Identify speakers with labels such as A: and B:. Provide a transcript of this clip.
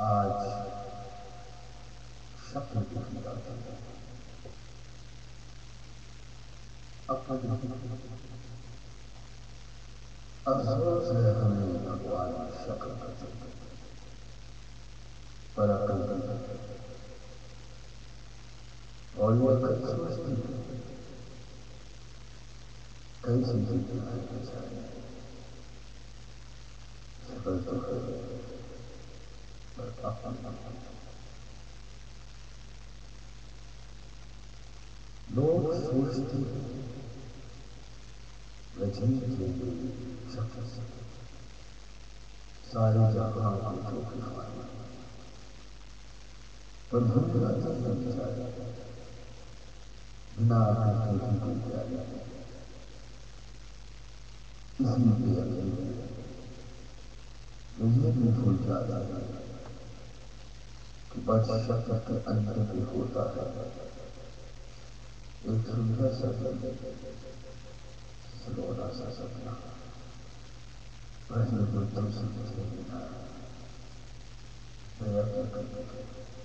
A: आज सपन दुखी। का अपन है। हमें भगवान शक्ल पर अकल और वो अकल समझती है कई चीज़ें सफल तो है। لوگ سوچتے ہیں وجیب لے گئی سارے جہاں کو جو کھانا پر بھول جاتے ہیں بیچارے بنا کر کے ہی ڈوب جاتے ہیں اسی بے عقلی تو یہ بھی بھول جاتا ہے बचा करके अंदर भी होता है एक रुद्रा सा सपना सलोरा सा सपना प्रश्न को तुम समझते हैं प्रयत्न करने के लिए